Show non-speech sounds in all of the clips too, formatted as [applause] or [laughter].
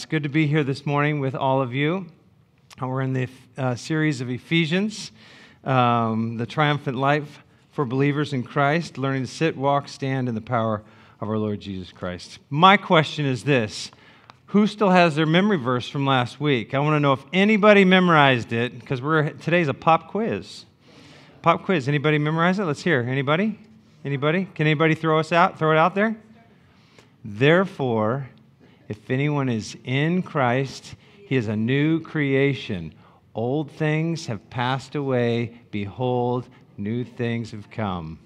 it's good to be here this morning with all of you. We're in the uh, series of Ephesians, um, the triumphant life for believers in Christ, learning to sit, walk, stand in the power of our Lord Jesus Christ. My question is this Who still has their memory verse from last week? I want to know if anybody memorized it, because we're today's a pop quiz. Pop quiz. Anybody memorize it? Let's hear. Anybody? Anybody? Can anybody throw us out? Throw it out there? Therefore, if anyone is in Christ, he is a new creation. Old things have passed away. Behold, new things have come.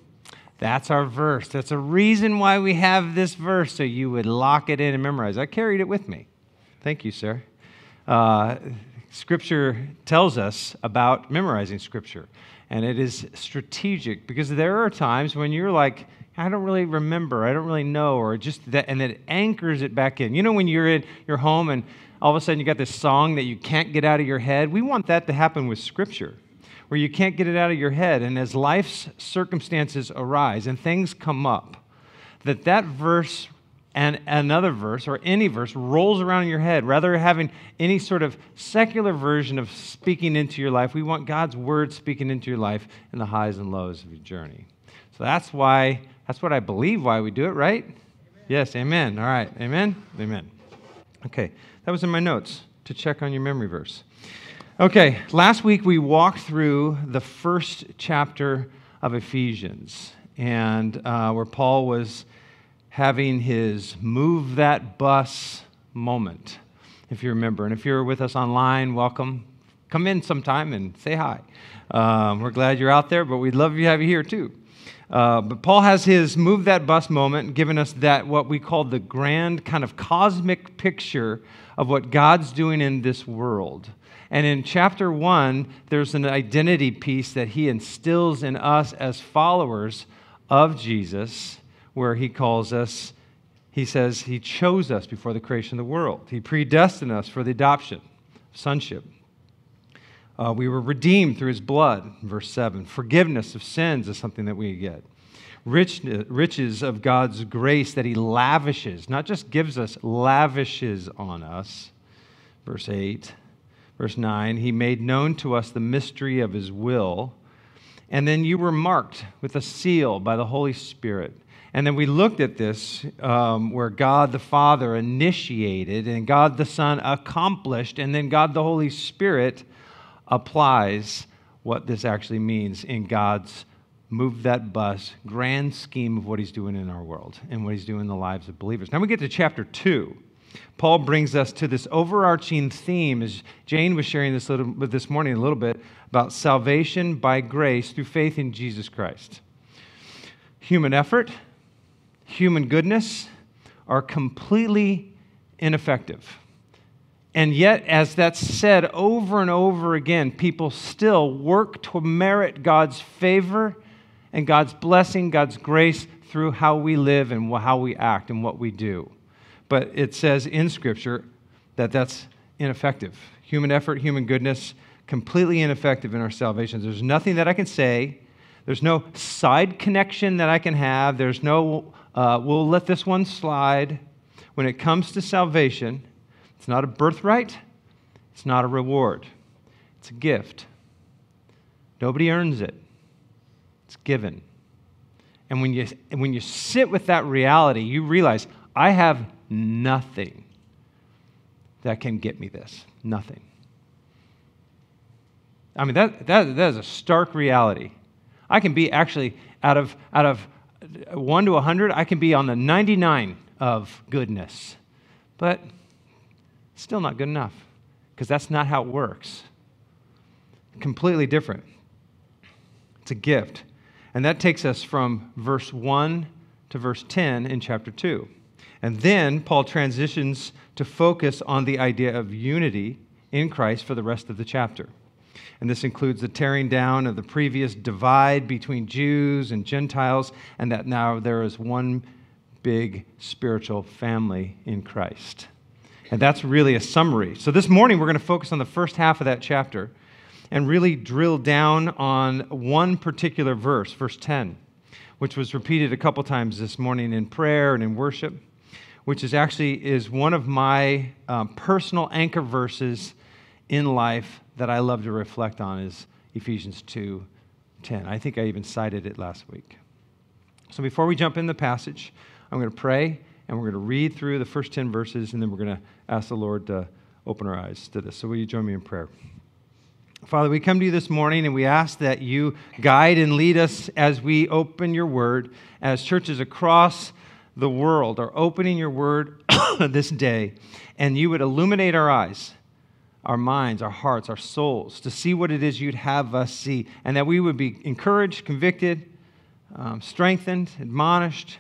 That's our verse. That's a reason why we have this verse, so you would lock it in and memorize. I carried it with me. Thank you, sir. Uh, scripture tells us about memorizing Scripture, and it is strategic because there are times when you're like, I don't really remember. I don't really know, or just that, and it anchors it back in. You know, when you're in your home and all of a sudden you got this song that you can't get out of your head? We want that to happen with Scripture, where you can't get it out of your head. And as life's circumstances arise and things come up, that that verse and another verse or any verse rolls around in your head rather having any sort of secular version of speaking into your life we want god's word speaking into your life in the highs and lows of your journey so that's why that's what I believe why we do it, right? Amen. Yes, amen. All right, amen? Amen. Okay, that was in my notes to check on your memory verse. Okay, last week we walked through the first chapter of Ephesians, and uh, where Paul was having his move that bus moment, if you remember. And if you're with us online, welcome. Come in sometime and say hi. Um, we're glad you're out there, but we'd love to have you here too. Uh, but Paul has his move that bus moment, giving us that what we call the grand kind of cosmic picture of what God's doing in this world. And in chapter one, there's an identity piece that he instills in us as followers of Jesus, where he calls us, he says, he chose us before the creation of the world. He predestined us for the adoption, sonship. Uh, we were redeemed through his blood, verse 7. Forgiveness of sins is something that we get. Rich, riches of God's grace that he lavishes, not just gives us, lavishes on us. Verse 8. Verse 9. He made known to us the mystery of his will. And then you were marked with a seal by the Holy Spirit. And then we looked at this um, where God the Father initiated and God the Son accomplished, and then God the Holy Spirit applies what this actually means in God's move that bus grand scheme of what he's doing in our world and what he's doing in the lives of believers. Now we get to chapter 2. Paul brings us to this overarching theme, as Jane was sharing this, little, this morning a little bit, about salvation by grace through faith in Jesus Christ. Human effort, human goodness are completely ineffective. And yet, as that's said over and over again, people still work to merit God's favor and God's blessing, God's grace through how we live and how we act and what we do. But it says in Scripture that that's ineffective. Human effort, human goodness, completely ineffective in our salvation. There's nothing that I can say. There's no side connection that I can have. There's no, uh, we'll let this one slide. When it comes to salvation, it's not a birthright, it's not a reward, it's a gift. Nobody earns it, it's given. And when you, when you sit with that reality, you realize I have nothing that can get me this. Nothing. I mean, that, that, that is a stark reality. I can be actually, out of, out of 1 to 100, I can be on the 99 of goodness. But Still not good enough because that's not how it works. Completely different. It's a gift. And that takes us from verse 1 to verse 10 in chapter 2. And then Paul transitions to focus on the idea of unity in Christ for the rest of the chapter. And this includes the tearing down of the previous divide between Jews and Gentiles, and that now there is one big spiritual family in Christ. And that's really a summary. So this morning, we're going to focus on the first half of that chapter and really drill down on one particular verse, verse 10, which was repeated a couple times this morning in prayer and in worship, which is actually is one of my um, personal anchor verses in life that I love to reflect on is Ephesians 2 10. I think I even cited it last week. So before we jump in the passage, I'm going to pray and we're going to read through the first 10 verses and then we're going to ask the Lord to open our eyes to this. So will you join me in prayer? Father, we come to you this morning and we ask that you guide and lead us as we open your word, as churches across the world are opening your word [coughs] this day, and you would illuminate our eyes our minds, our hearts, our souls, to see what it is you'd have us see, and that we would be encouraged, convicted, um, strengthened, admonished,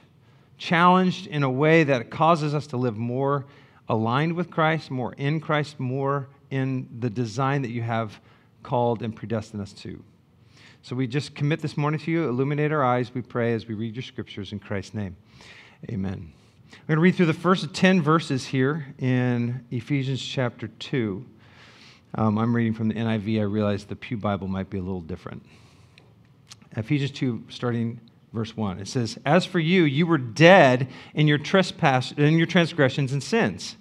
challenged in a way that causes us to live more aligned with Christ, more in Christ, more in the design that you have called and predestined us to. So we just commit this morning to you. Illuminate our eyes, we pray, as we read your scriptures in Christ's name. Amen. I'm going to read through the first 10 verses here in Ephesians chapter 2. Um, I'm reading from the NIV. I realize the Pew Bible might be a little different. Ephesians 2, starting verse 1. It says, As for you, you were dead in your trespass, in your transgressions and sins,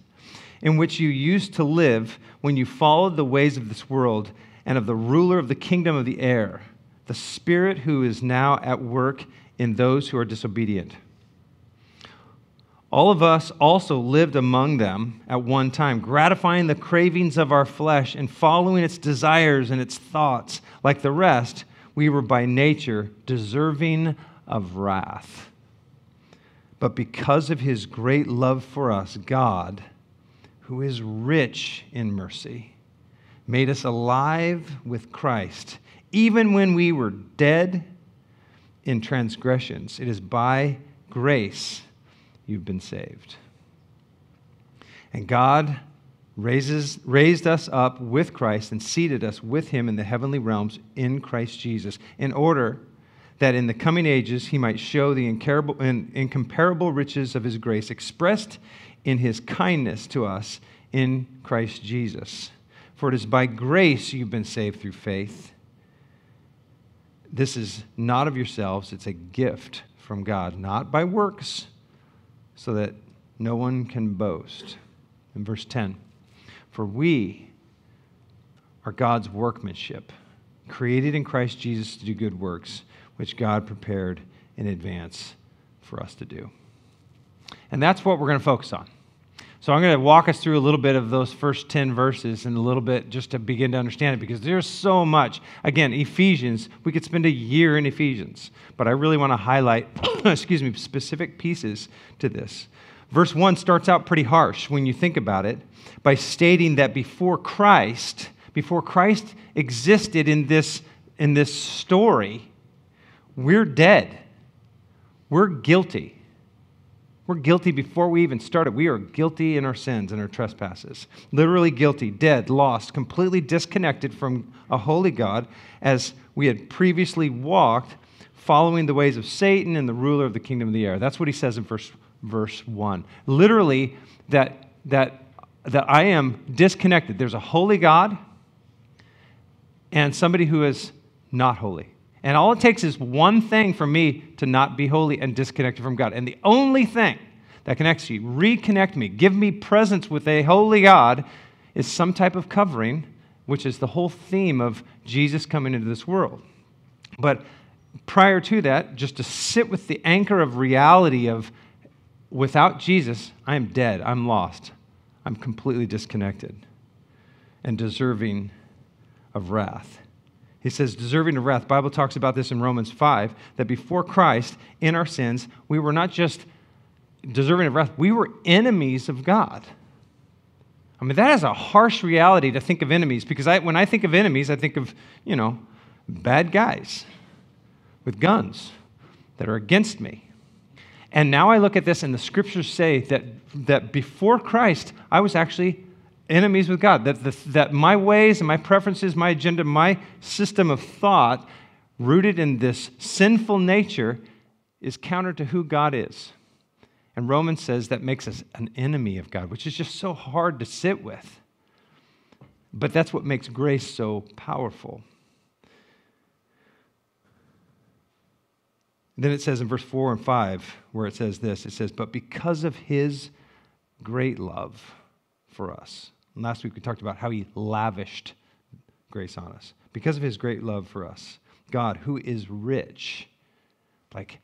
in which you used to live when you followed the ways of this world and of the ruler of the kingdom of the air, the Spirit who is now at work in those who are disobedient. All of us also lived among them at one time, gratifying the cravings of our flesh and following its desires and its thoughts. Like the rest, we were by nature deserving of wrath. But because of his great love for us, God, who is rich in mercy, made us alive with Christ, even when we were dead in transgressions. It is by grace you've been saved. And God raises, raised us up with Christ and seated us with him in the heavenly realms in Christ Jesus, in order that in the coming ages he might show the incomparable riches of his grace expressed in his kindness to us in Christ Jesus. For it is by grace you've been saved through faith. This is not of yourselves, it's a gift from God, not by works so that no one can boast. In verse 10, for we are God's workmanship, created in Christ Jesus to do good works, which God prepared in advance for us to do. And that's what we're going to focus on. So I'm going to walk us through a little bit of those first 10 verses and a little bit just to begin to understand it because there's so much. Again, Ephesians, we could spend a year in Ephesians, but I really want to highlight, [coughs] excuse me, specific pieces to this. Verse 1 starts out pretty harsh when you think about it by stating that before Christ, before Christ existed in this, in this story, we're dead. We're guilty. We're guilty before we even started. We are guilty in our sins and our trespasses. Literally guilty, dead, lost, completely disconnected from a holy God as we had previously walked, following the ways of Satan and the ruler of the kingdom of the air. That's what he says in verse, verse 1. Literally, that, that, that I am disconnected. There's a holy God and somebody who is not holy. And all it takes is one thing for me to not be holy and disconnected from God. And the only thing that connects you, reconnect me, give me presence with a holy God, is some type of covering, which is the whole theme of Jesus coming into this world. But prior to that, just to sit with the anchor of reality of without Jesus, I am dead, I'm lost, I'm completely disconnected and deserving of wrath. He says, deserving of wrath. Bible talks about this in Romans 5, that before Christ, in our sins, we were not just deserving of wrath, we were enemies of God. I mean, that is a harsh reality to think of enemies because I, when I think of enemies, I think of, you know, bad guys with guns that are against me. And now I look at this, and the scriptures say that, that before Christ, I was actually enemies with God. That, the, that my ways and my preferences, my agenda, my system of thought, rooted in this sinful nature, is counter to who God is. And Romans says that makes us an enemy of God, which is just so hard to sit with. But that's what makes grace so powerful. Then it says in verse 4 and 5, where it says this it says, But because of his great love for us. And last week we talked about how he lavished grace on us. Because of his great love for us, God, who is rich, like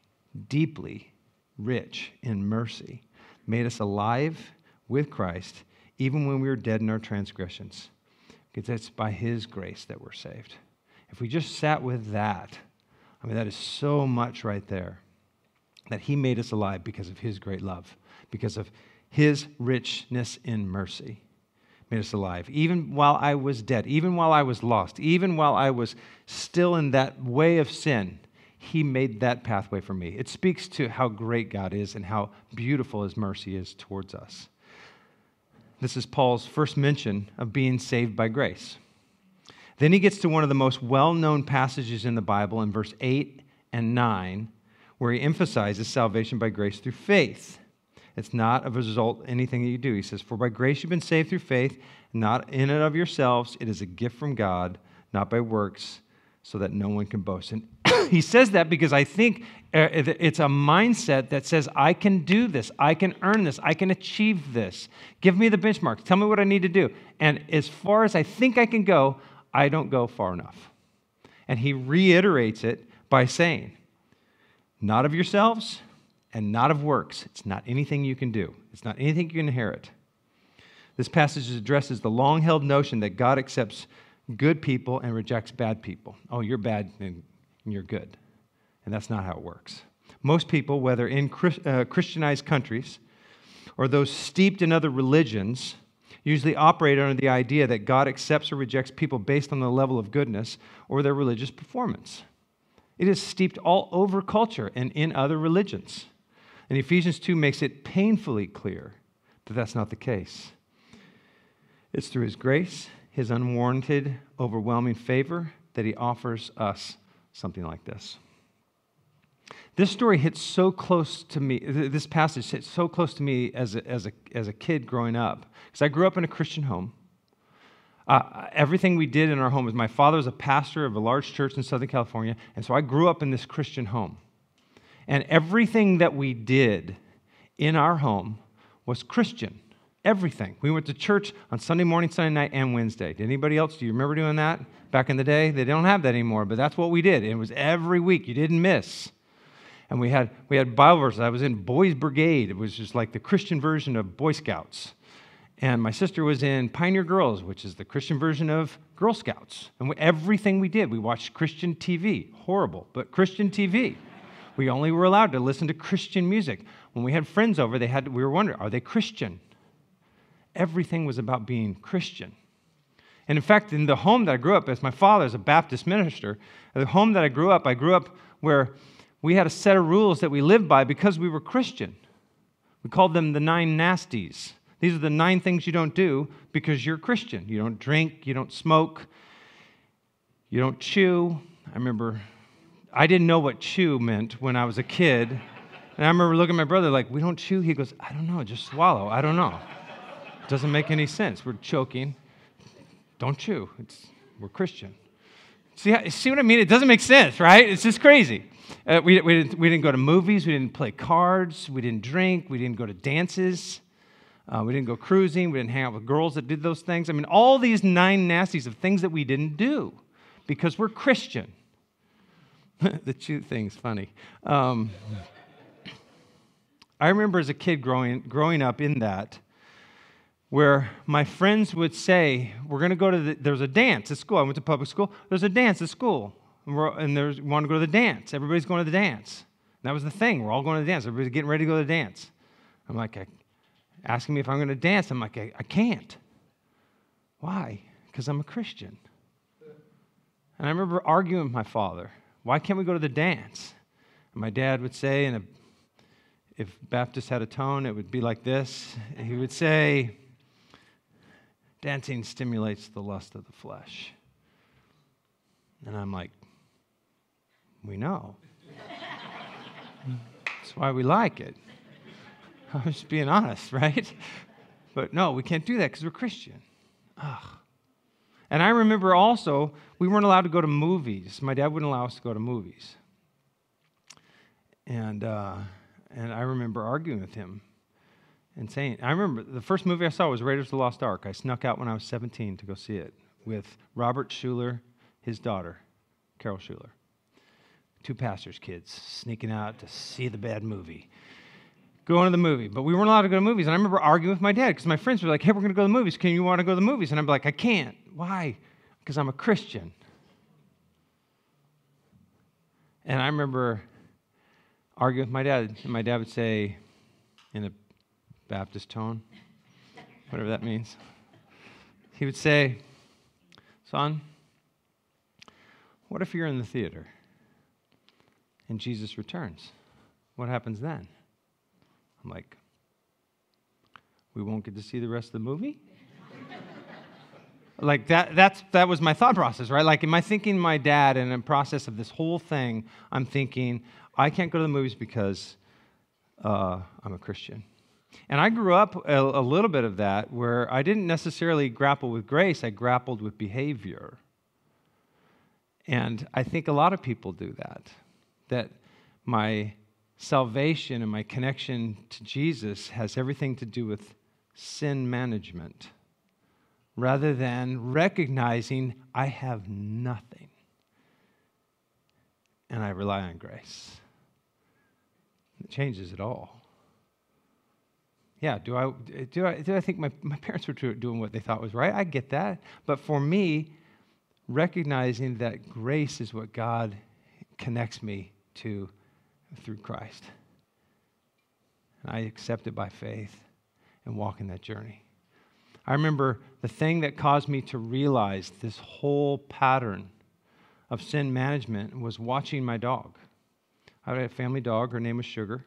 deeply rich in mercy, made us alive with Christ even when we were dead in our transgressions. Because it's by his grace that we're saved. If we just sat with that, I mean, that is so much right there. That he made us alive because of his great love, because of his richness in mercy made us alive. Even while I was dead, even while I was lost, even while I was still in that way of sin, He made that pathway for me. It speaks to how great God is and how beautiful His mercy is towards us. This is Paul's first mention of being saved by grace. Then he gets to one of the most well known passages in the Bible in verse 8 and 9, where he emphasizes salvation by grace through faith. It's not a result anything that you do. He says, For by grace you've been saved through faith, not in and of yourselves. It is a gift from God, not by works, so that no one can boast. And [coughs] he says that because I think uh, it's a mindset that says, I can do this, I can earn this, I can achieve this. Give me the benchmark, tell me what I need to do. And as far as I think I can go, I don't go far enough. And he reiterates it by saying, Not of yourselves and not of works. It's not anything you can do, it's not anything you can inherit. This passage addresses the long held notion that God accepts good people and rejects bad people. Oh, you're bad and you're good. And that's not how it works. Most people, whether in uh, Christianized countries or those steeped in other religions, usually operate under the idea that God accepts or rejects people based on the level of goodness or their religious performance. It is steeped all over culture and in other religions. And Ephesians 2 makes it painfully clear that that's not the case. It's through His grace, His unwarranted, overwhelming favor, that He offers us something like this. This story hits so close to me, this passage hits so close to me as a, as a, as a kid growing up. Because I grew up in a Christian home. Uh, everything we did in our home was my father was a pastor of a large church in Southern California, and so I grew up in this Christian home. And everything that we did in our home was Christian. Everything. We went to church on Sunday morning, Sunday night, and Wednesday. Did anybody else? Do you remember doing that back in the day? They don't have that anymore, but that's what we did. It was every week. You didn't miss. And we had we had Bible verses. I was in Boys Brigade. It was just like the Christian version of Boy Scouts. And my sister was in Pioneer Girls, which is the Christian version of Girl Scouts. And we, everything we did, we watched Christian TV. Horrible, but Christian TV. We only were allowed to listen to Christian music. When we had friends over, they had we were wondering, are they Christian? Everything was about being Christian. And in fact, in the home that I grew up, as my father is a Baptist minister, the home that I grew up, I grew up where we had a set of rules that we lived by because we were Christian. We called them the nine nasties. These are the nine things you don't do because you're Christian. You don't drink, you don't smoke, you don't chew. I remember I didn't know what chew meant when I was a kid. And I remember looking at my brother like, we don't chew? He goes, I don't know, just swallow. I don't know. It doesn't make any sense. We're choking. Don't chew. It's, we're Christian. See, see what I mean? It doesn't make sense, right? It's just crazy. Uh, we, we, didn't, we didn't go to movies. We didn't play cards. We didn't drink. We didn't go to dances. Uh, we didn't go cruising. We didn't hang out with girls that did those things. I mean, all these nine nasties of things that we didn't do because we're Christian. [laughs] the chew thing's funny. Um, I remember as a kid growing, growing up in that, where my friends would say, We're going to go to the, there's a dance at school. I went to public school. There's a dance at school. And, we're, and there's, we want to go to the dance. Everybody's going to the dance. And that was the thing. We're all going to the dance. Everybody's getting ready to go to the dance. I'm like, I, asking me if I'm going to dance. I'm like, I, I can't. Why? Because I'm a Christian. And I remember arguing with my father. Why can't we go to the dance? And my dad would say, and if Baptist had a tone, it would be like this. He would say, Dancing stimulates the lust of the flesh. And I'm like, We know. That's why we like it. [laughs] I'm just being honest, right? But no, we can't do that because we're Christian. Ugh. And I remember also, we weren't allowed to go to movies. My dad wouldn't allow us to go to movies. And, uh, and I remember arguing with him. and saying, I remember the first movie I saw was Raiders of the Lost Ark. I snuck out when I was 17 to go see it with Robert Schuller, his daughter, Carol Schuller. Two pastors' kids sneaking out to see the bad movie. Going to the movie, but we weren't allowed to go to movies. And I remember arguing with my dad because my friends were like, hey, we're going to go to the movies. Can you want to go to the movies? And I'm like, I can't. Why? Because I'm a Christian. And I remember arguing with my dad, and my dad would say, in a Baptist tone, whatever that means, he would say, Son, what if you're in the theater and Jesus returns? What happens then? I'm like, we won't get to see the rest of the movie? Like that that's that was my thought process right? Like am i thinking my dad in a process of this whole thing i'm thinking i can't go to the movies because uh, i'm a christian. And i grew up a, a little bit of that where i didn't necessarily grapple with grace i grappled with behavior. And i think a lot of people do that that my salvation and my connection to jesus has everything to do with sin management rather than recognizing I have nothing and I rely on grace. It changes it all. Yeah, do I, do I, do I think my, my parents were doing what they thought was right? I get that. But for me, recognizing that grace is what God connects me to through Christ. And I accept it by faith and walk in that journey. I remember the thing that caused me to realize this whole pattern of sin management was watching my dog. I had a family dog. Her name was Sugar.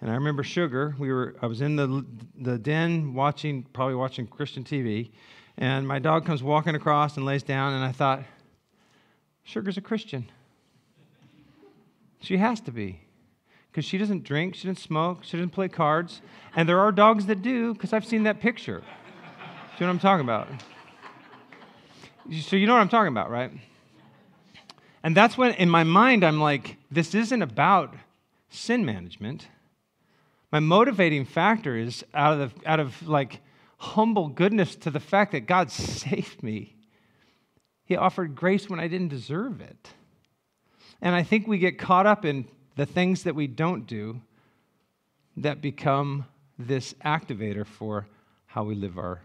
And I remember Sugar, we were, I was in the, the den watching, probably watching Christian TV, and my dog comes walking across and lays down, and I thought, Sugar's a Christian. She has to be. Because she doesn't drink, she doesn't smoke, she doesn't play cards. And there are dogs that do, because I've seen that picture. See what I'm talking about? So you know what I'm talking about, right? And that's when, in my mind, I'm like, this isn't about sin management. My motivating factor is out of, the, out of like humble goodness to the fact that God saved me. He offered grace when I didn't deserve it. And I think we get caught up in the things that we don't do that become this activator for how we live our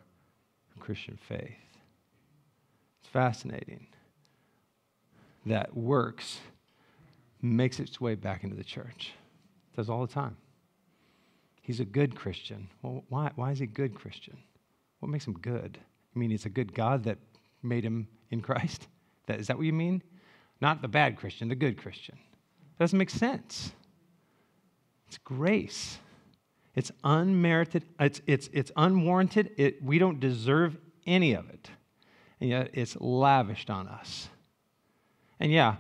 Christian faith. It's fascinating that works makes its way back into the church. It does all the time. He's a good Christian. Well, why, why is he a good Christian? What makes him good? You mean he's a good God that made him in Christ? That, is that what you mean? Not the bad Christian, the good Christian. That Doesn't make sense. It's grace. It's unmerited, it's, it's, it's unwarranted. It, we don't deserve any of it. And yet it's lavished on us. And yeah,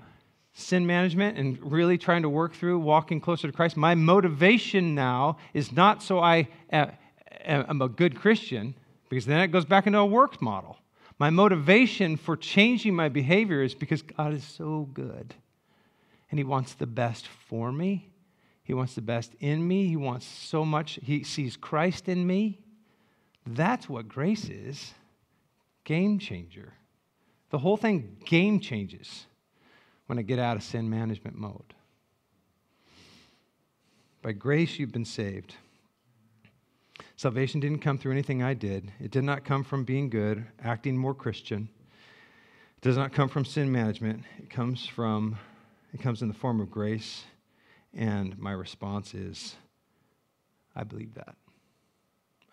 sin management and really trying to work through walking closer to Christ, my motivation now is not so I am a good Christian, because then it goes back into a works model. My motivation for changing my behavior is because God is so good and He wants the best for me he wants the best in me. He wants so much. He sees Christ in me. That's what grace is game changer. The whole thing game changes when I get out of sin management mode. By grace, you've been saved. Salvation didn't come through anything I did. It did not come from being good, acting more Christian. It does not come from sin management. It comes from it comes in the form of grace and my response is, I believe that.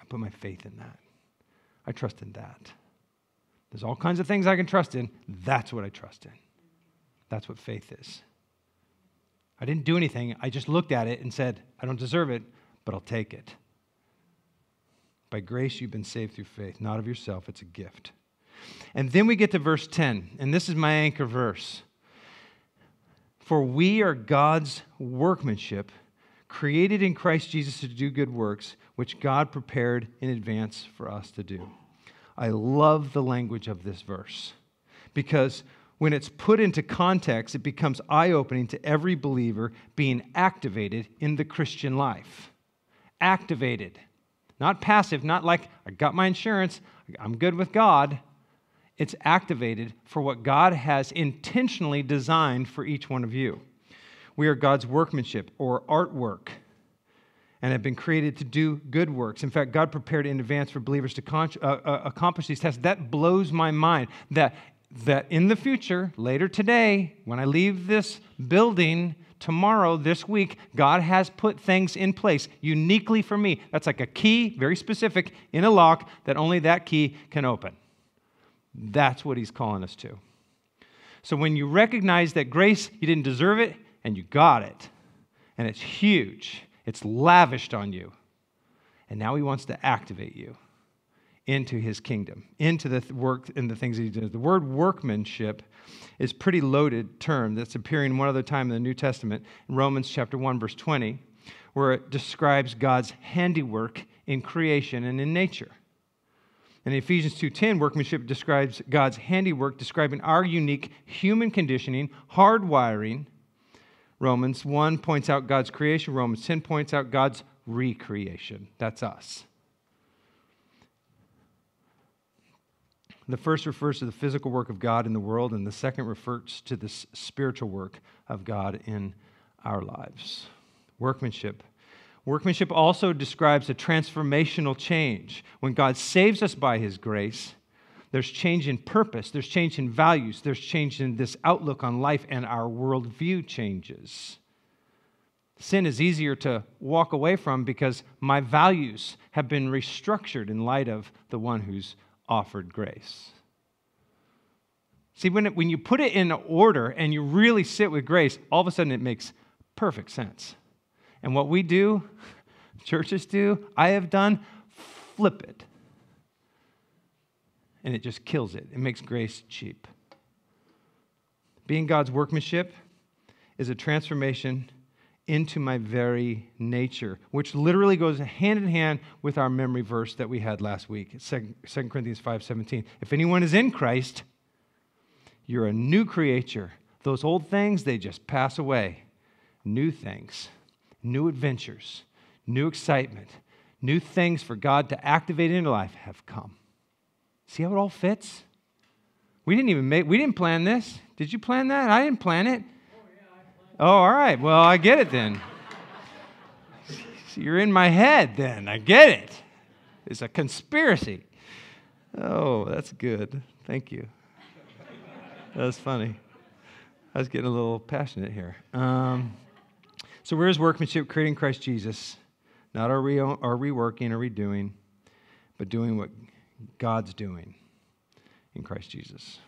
I put my faith in that. I trust in that. There's all kinds of things I can trust in. That's what I trust in. That's what faith is. I didn't do anything. I just looked at it and said, I don't deserve it, but I'll take it. By grace, you've been saved through faith, not of yourself. It's a gift. And then we get to verse 10, and this is my anchor verse. For we are God's workmanship, created in Christ Jesus to do good works, which God prepared in advance for us to do. I love the language of this verse because when it's put into context, it becomes eye opening to every believer being activated in the Christian life. Activated. Not passive, not like I got my insurance, I'm good with God. It's activated for what God has intentionally designed for each one of you. We are God's workmanship or artwork and have been created to do good works. In fact, God prepared in advance for believers to con- uh, uh, accomplish these tests. That blows my mind that, that in the future, later today, when I leave this building, tomorrow, this week, God has put things in place uniquely for me. That's like a key, very specific, in a lock that only that key can open. That's what He's calling us to. So when you recognize that grace, you didn't deserve it, and you got it, and it's huge it's lavished on you. And now he wants to activate you into his kingdom, into the work and the things he does. The word workmanship is pretty loaded term that's appearing one other time in the New Testament, in Romans chapter 1, verse 20, where it describes God's handiwork in creation and in nature. In Ephesians 2:10, workmanship describes God's handiwork, describing our unique human conditioning, hardwiring, Romans 1 points out God's creation, Romans 10 points out God's recreation. That's us. The first refers to the physical work of God in the world, and the second refers to the spiritual work of God in our lives. Workmanship. Workmanship also describes a transformational change. When God saves us by his grace, there's change in purpose, there's change in values, there's change in this outlook on life, and our worldview changes. Sin is easier to walk away from because my values have been restructured in light of the one who's offered grace. See, when, it, when you put it in order and you really sit with grace, all of a sudden it makes perfect sense. And what we do, [laughs] churches do, I have done, flip it and it just kills it. It makes grace cheap. Being God's workmanship is a transformation into my very nature, which literally goes hand in hand with our memory verse that we had last week, 2 Corinthians 5:17. If anyone is in Christ, you're a new creature. Those old things, they just pass away. New things, new adventures, new excitement, new things for God to activate in your life have come. See how it all fits? We didn't even make, we didn't plan this. Did you plan that? I didn't plan it. Oh, yeah, oh all right. Well, I get it then. [laughs] You're in my head then. I get it. It's a conspiracy. Oh, that's good. Thank you. That was funny. I was getting a little passionate here. Um, so, where's workmanship? Creating Christ Jesus. Not our, re- our reworking or redoing, but doing what God's doing in Christ Jesus.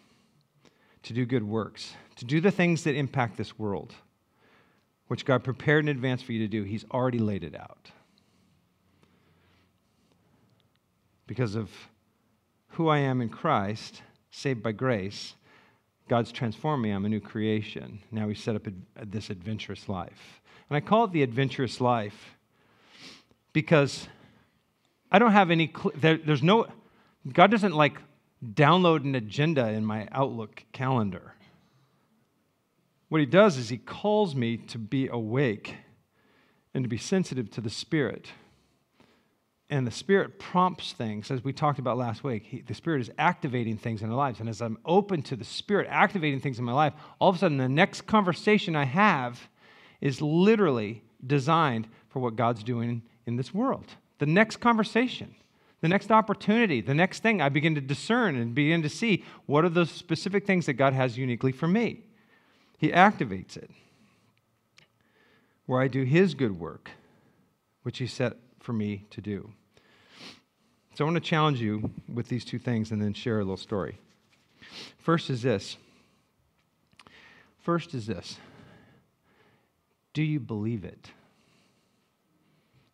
To do good works, to do the things that impact this world, which God prepared in advance for you to do. He's already laid it out. Because of who I am in Christ, saved by grace, God's transformed me. I'm a new creation. Now we set up this adventurous life. And I call it the adventurous life because I don't have any, cl- there, there's no, God doesn't like download an agenda in my Outlook calendar. What he does is he calls me to be awake and to be sensitive to the Spirit. And the Spirit prompts things, as we talked about last week. He, the Spirit is activating things in our lives. And as I'm open to the Spirit activating things in my life, all of a sudden the next conversation I have is literally designed for what God's doing in this world. The next conversation the next opportunity, the next thing, I begin to discern and begin to see what are those specific things that God has uniquely for me. He activates it where I do His good work, which He set for me to do. So I want to challenge you with these two things and then share a little story. First is this. First is this. Do you believe it?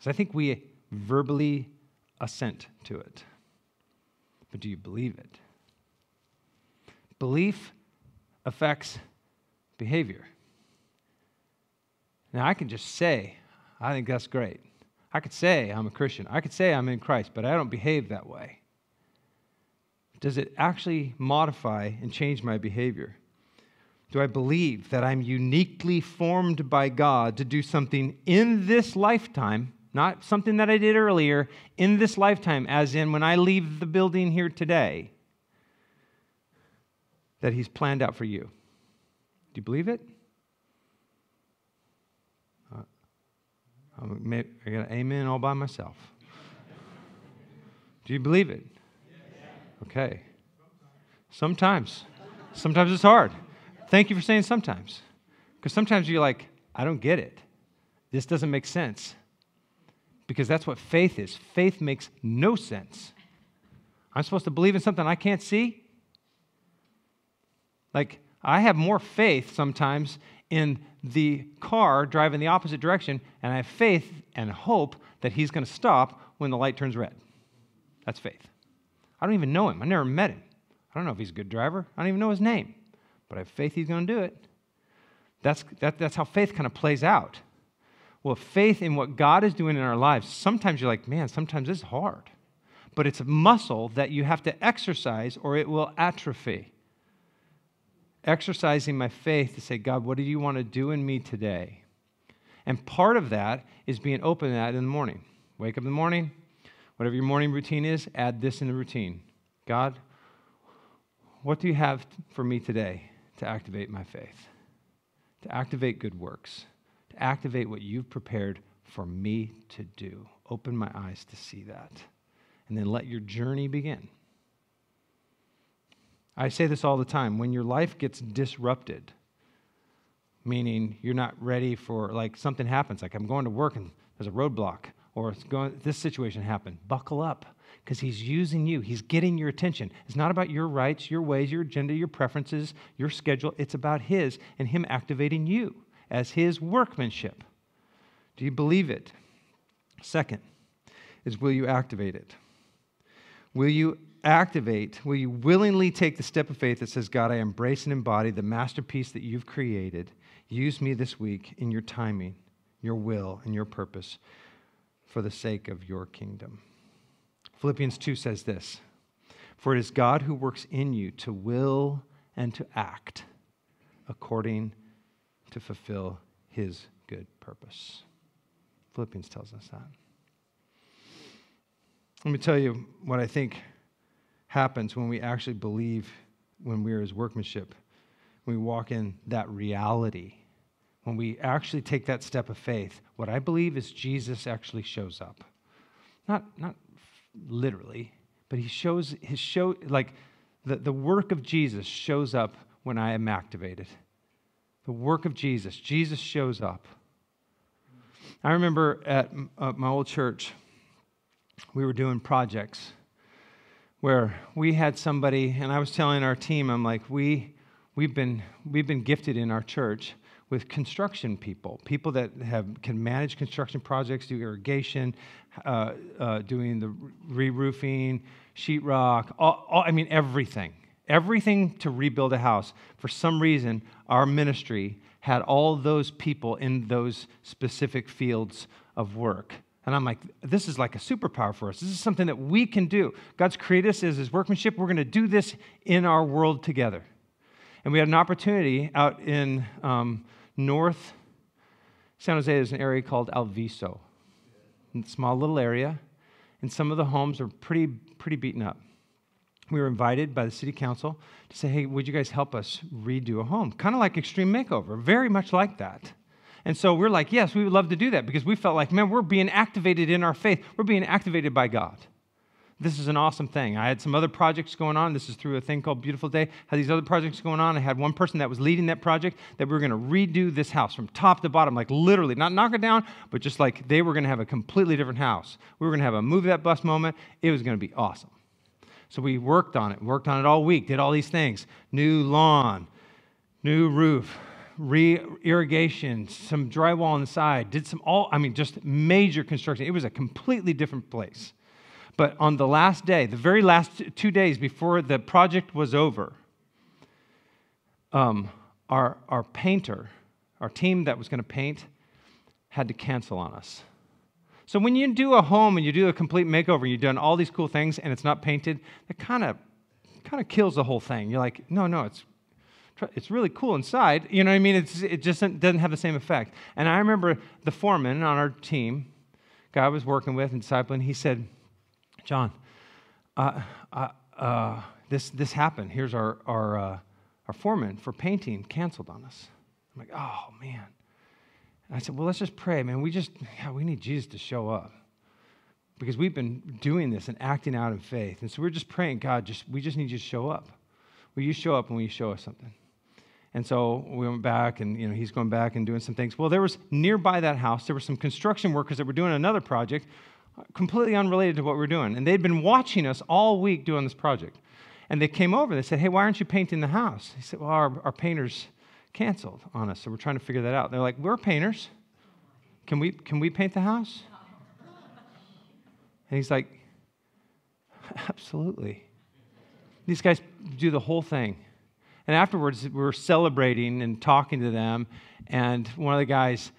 So I think we verbally assent to it. But do you believe it? Belief affects behavior. Now, I can just say, I think that's great. I could say I'm a Christian. I could say I'm in Christ, but I don't behave that way. Does it actually modify and change my behavior? Do I believe that I'm uniquely formed by God to do something in this lifetime not something that I did earlier, in this lifetime, as in when I leave the building here today, that He's planned out for you. Do you believe it? Uh, I got an amen all by myself. Do you believe it? Okay. Sometimes. Sometimes it's hard. Thank you for saying sometimes. Because sometimes you're like, I don't get it. This doesn't make sense. Because that's what faith is. Faith makes no sense. I'm supposed to believe in something I can't see? Like, I have more faith sometimes in the car driving the opposite direction, and I have faith and hope that he's going to stop when the light turns red. That's faith. I don't even know him. I never met him. I don't know if he's a good driver. I don't even know his name. But I have faith he's going to do it. That's, that, that's how faith kind of plays out. Well, faith in what God is doing in our lives, sometimes you're like, man, sometimes it's hard. But it's a muscle that you have to exercise or it will atrophy. Exercising my faith to say, God, what do you want to do in me today? And part of that is being open to that in the morning. Wake up in the morning, whatever your morning routine is, add this in the routine. God, what do you have for me today to activate my faith? To activate good works? To activate what you've prepared for me to do? Open my eyes to see that. And then let your journey begin. I say this all the time. When your life gets disrupted, meaning you're not ready for, like, something happens, like I'm going to work and there's a roadblock, or it's going, this situation happened, buckle up because he's using you. He's getting your attention. It's not about your rights, your ways, your agenda, your preferences, your schedule. It's about his and him activating you as his workmanship. Do you believe it? Second is will you activate it? Will you activate, will you willingly take the step of faith that says, God, I embrace and embody the masterpiece that you've created? Use me this week in your timing, your will, and your purpose for the sake of your kingdom. Philippians 2 says this For it is God who works in you to will and to act according to fulfill his good purpose. Philippians tells us that. Let me tell you what I think happens when we actually believe when we're his workmanship, when we walk in that reality, when we actually take that step of faith. What I believe is Jesus actually shows up. Not, not literally, but he shows his show like the, the work of Jesus shows up when I am activated. The work of Jesus. Jesus shows up. I remember at my old church, we were doing projects where we had somebody, and I was telling our team, I'm like, we, we've, been, we've been gifted in our church with construction people, people that have, can manage construction projects, do irrigation, uh, uh, doing the re roofing, sheetrock, all, all, I mean, everything. Everything to rebuild a house. For some reason, our ministry had all those people in those specific fields of work. And I'm like, this is like a superpower for us. This is something that we can do. God's created us as his workmanship. We're going to do this in our world together. And we had an opportunity out in um, North San Jose, there's an area called Alviso. small little area, and some of the homes are pretty, pretty beaten up. We were invited by the city council to say, hey, would you guys help us redo a home? Kind of like Extreme Makeover, very much like that. And so we're like, yes, we would love to do that because we felt like, man, we're being activated in our faith. We're being activated by God. This is an awesome thing. I had some other projects going on. This is through a thing called Beautiful Day. Had these other projects going on. I had one person that was leading that project that we were going to redo this house from top to bottom, like literally, not knock it down, but just like they were going to have a completely different house. We were going to have a move that bus moment. It was going to be awesome. So we worked on it, worked on it all week, did all these things new lawn, new roof, re irrigation, some drywall on the side, did some all, I mean, just major construction. It was a completely different place. But on the last day, the very last two days before the project was over, um, our, our painter, our team that was going to paint, had to cancel on us. So when you do a home and you do a complete makeover, and you've done all these cool things and it's not painted, it kind of kind of kills the whole thing. You're like, no, no, it's it's really cool inside. You know what I mean? It's, it just doesn't have the same effect. And I remember the foreman on our team guy I was working with and discipling, he said, Jon, uh, uh, uh, this, this happened. Here's our, our, uh, our foreman for painting canceled on us. I'm like, oh, man. And I said, well, let's just pray, man. We just, yeah, we need Jesus to show up because we've been doing this and acting out in faith. And so we're just praying, God, just, we just need you to show up. Will you show up and will you show us something? And so we went back, and you know he's going back and doing some things. Well, there was nearby that house, there were some construction workers that were doing another project, completely unrelated to what we're doing, and they'd been watching us all week doing this project. And they came over. They said, "Hey, why aren't you painting the house?" He said, "Well, our, our painters canceled on us, so we're trying to figure that out." They're like, "We're painters. Can we can we paint the house?" And he's like, [laughs] "Absolutely." These guys do the whole thing. And afterwards, we were celebrating and talking to them. And one of the guys,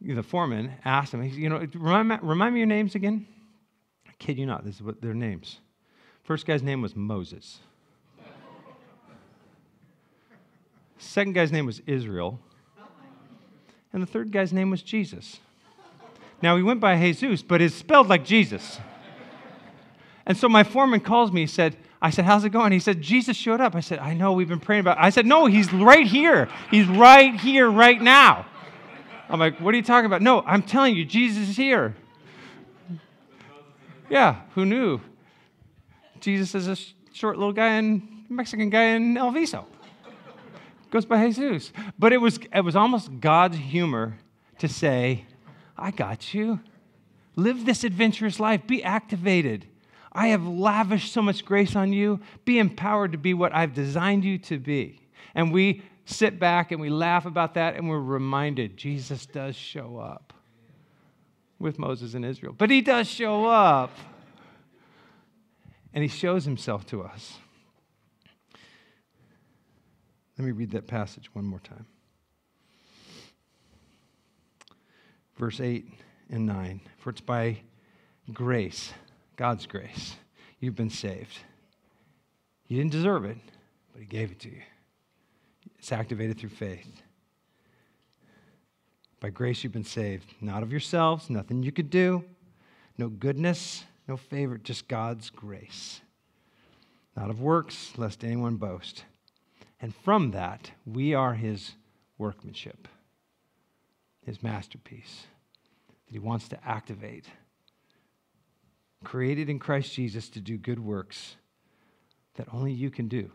the foreman, asked him, you know, remind, remind me your names again? I kid you not, this is what their names. First guy's name was Moses. Second guy's name was Israel. And the third guy's name was Jesus. Now, he went by Jesus, but it's spelled like Jesus. And so my foreman calls me, he said, I said, How's it going? He said, Jesus showed up. I said, I know, we've been praying about it. I said, No, he's right here. He's right here, right now. I'm like, What are you talking about? No, I'm telling you, Jesus is here. Yeah, who knew? Jesus is a short little guy and Mexican guy in El Viso. Goes by Jesus. But it was, it was almost God's humor to say, I got you. Live this adventurous life. Be activated. I have lavished so much grace on you. Be empowered to be what I've designed you to be. And we sit back and we laugh about that and we're reminded Jesus does show up with Moses and Israel. But he does show up. And he shows himself to us. Let me read that passage one more time. Verse 8 and 9. For it's by grace God's grace. You've been saved. You didn't deserve it, but He gave it to you. It's activated through faith. By grace, you've been saved, not of yourselves, nothing you could do, no goodness, no favor, just God's grace. Not of works, lest anyone boast. And from that, we are His workmanship, His masterpiece that He wants to activate created in Christ Jesus to do good works that only you can do.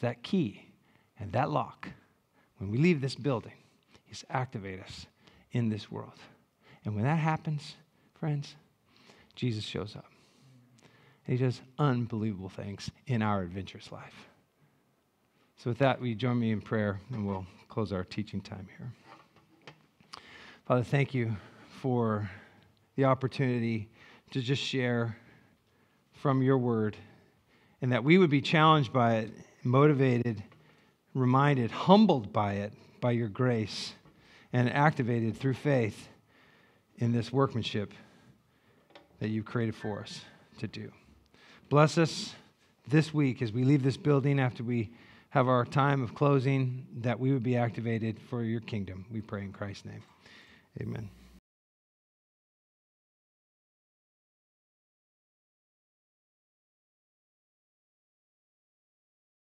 That key and that lock, when we leave this building, is activate us in this world. And when that happens, friends, Jesus shows up. And he does unbelievable things in our adventurous life. So, with that, will you join me in prayer and we'll close our teaching time here. Father, thank you for the opportunity to just share from your word and that we would be challenged by it, motivated, reminded, humbled by it, by your grace, and activated through faith in this workmanship that you've created for us to do. Bless us this week as we leave this building after we have our time of closing, that we would be activated for your kingdom. We pray in Christ's name. Amen.